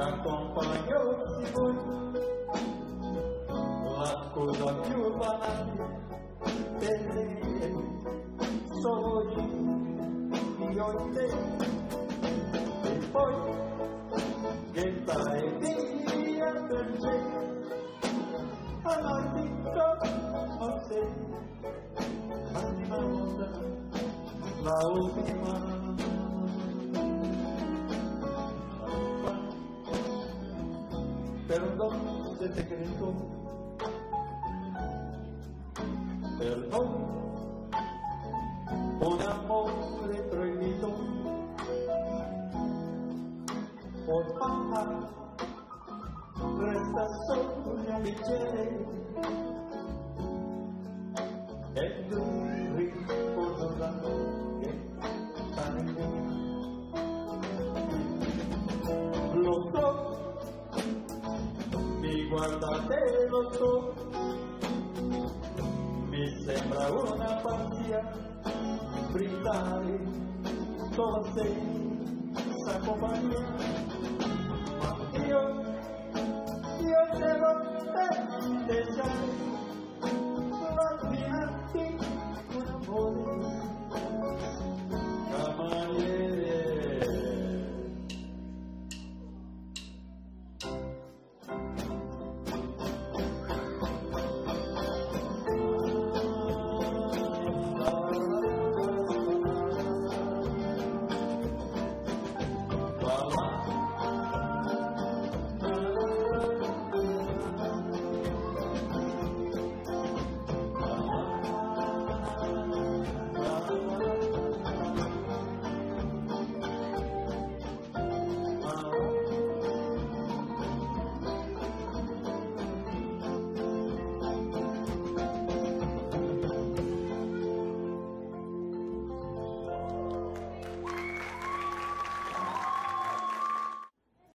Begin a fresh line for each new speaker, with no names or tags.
ci accompagna la cosa più banale per solo io io te e poi che stai via perché amarti come sei l'ultima volta la ultima perdón te secreto, perdón por amor de prohibido, por fama, restazón de amichere, el guarda te lo so, mi sembra una pazzia brillare solo senza compagnia, ma io, io te lo devo